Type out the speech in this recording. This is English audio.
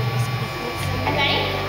Are you ready?